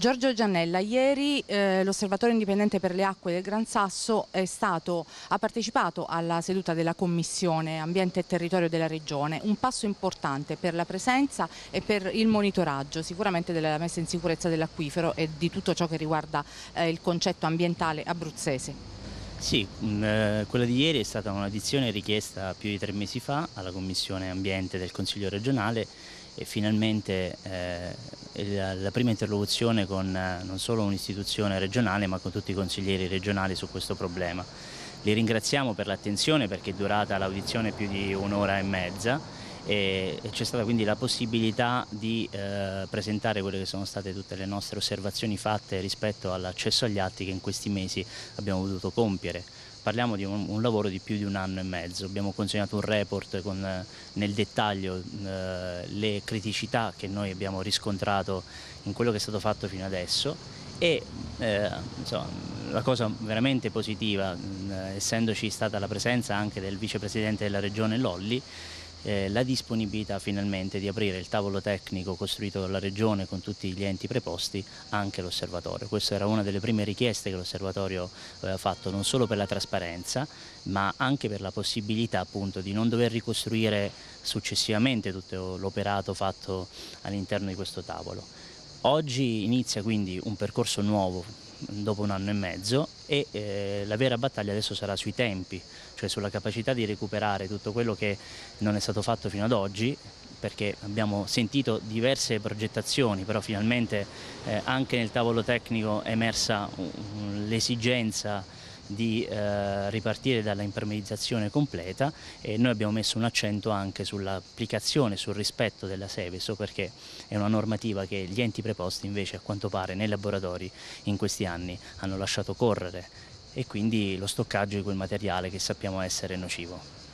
Giorgio Giannella, ieri eh, l'Osservatorio Indipendente per le Acque del Gran Sasso stato, ha partecipato alla seduta della Commissione Ambiente e Territorio della Regione, un passo importante per la presenza e per il monitoraggio sicuramente della messa in sicurezza dell'acquifero e di tutto ciò che riguarda eh, il concetto ambientale abruzzese. Sì, mm, eh, quella di ieri è stata un'audizione richiesta più di tre mesi fa alla Commissione Ambiente del Consiglio regionale e finalmente eh, la, la, prima interlocuzione con eh, non solo un'istituzione regionale ma con tutti i consiglieri regionali su questo problema. Li ringraziamo per l'attenzione perché è durata l'audizione più di un'ora e mezza e, c'è stata quindi la possibilità di eh, presentare quelle che sono state tutte le nostre osservazioni fatte rispetto all'accesso agli atti che in questi mesi abbiamo dovuto compiere. Parliamo di un, un, lavoro di più di un anno e mezzo, abbiamo consegnato un report con eh, nel dettaglio eh, le criticità che noi abbiamo riscontrato in quello che è stato fatto fino adesso. E eh, insomma, la cosa veramente positiva, essendoci stata la presenza anche del vicepresidente della regione Lolli, eh, la disponibilità finalmente di aprire il tavolo tecnico costruito dalla Regione con tutti gli enti preposti anche all'osservatorio. Questa era una delle prime richieste che l'osservatorio aveva fatto non solo per la trasparenza ma anche per la possibilità appunto di non dover ricostruire successivamente tutto l'operato fatto all'interno di questo tavolo. Oggi inizia quindi un percorso nuovo dopo un anno e mezzo e eh, la vera battaglia adesso sarà sui tempi, cioè sulla capacità di recuperare tutto quello che non è stato fatto fino ad oggi perché abbiamo sentito diverse progettazioni, però finalmente eh, anche nel tavolo tecnico è emersa l'esigenza di eh, ripartire dalla impermeabilizzazione completa e noi abbiamo messo un accento anche sull'applicazione, sul rispetto della Seveso perché è una normativa che gli enti preposti invece a quanto pare nei laboratori in questi anni hanno lasciato correre e quindi lo stoccaggio di quel materiale che sappiamo essere nocivo.